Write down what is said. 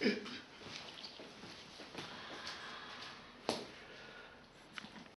it